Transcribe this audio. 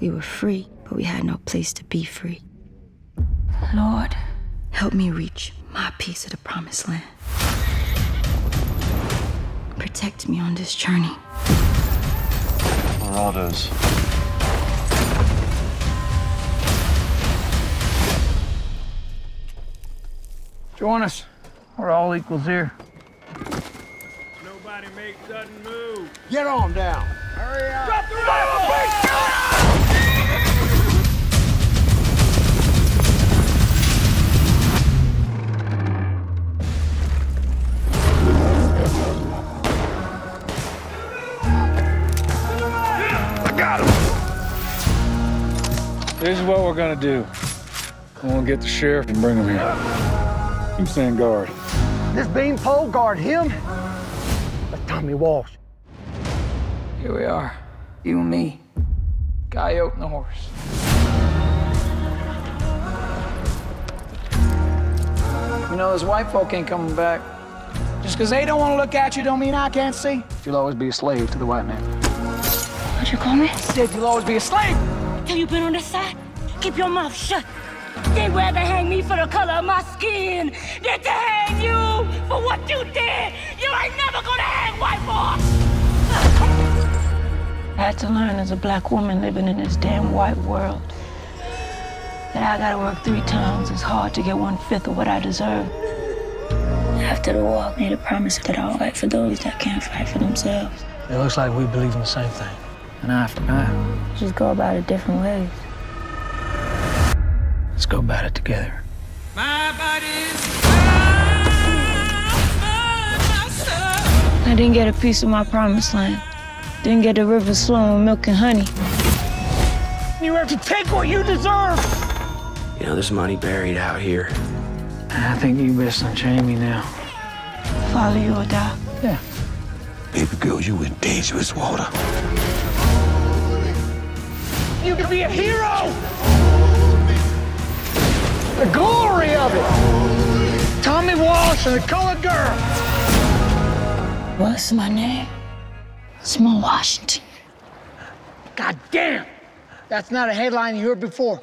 We were free, but we had no place to be free. Lord, Help me reach my piece of the promised land. Protect me on this journey. Marauders. Join us. We're all equals here. Nobody make sudden move. Get on down. Hurry up. This is what we're gonna do. We're gonna get the sheriff and bring him here. You stand guard. This beanpole guard him? That's Tommy Walsh. Here we are. You and me. Coyote and the horse. You know, those white folk ain't coming back. Just because they don't want to look at you don't mean I can't see. You'll always be a slave to the white man. what'd you call me? Said you'll always be a slave. Have you've been on this side? Keep your mouth shut. They'd rather hang me for the color of my skin than to hang you for what you did. You ain't never gonna hang white boy. I had to learn as a black woman living in this damn white world that I gotta work three times as hard to get one fifth of what I deserve. After the war, I made a promise that I'll fight for those that can't fight for themselves. It looks like we believe in the same thing. An eye for an eye. Just go about it different ways. Let's go about it together. My body's I didn't get a piece of my promised land. Didn't get the river flowing with milk and honey. You have to take what you deserve. You know, there's money buried out here. I think you best unchain me now. Follow you or die. Yeah. Baby girl, you in dangerous water. Can be a hero. The glory of it. Tommy Walsh and the colored girl. What's my name? Small Washington. God damn. That's not a headline you heard before.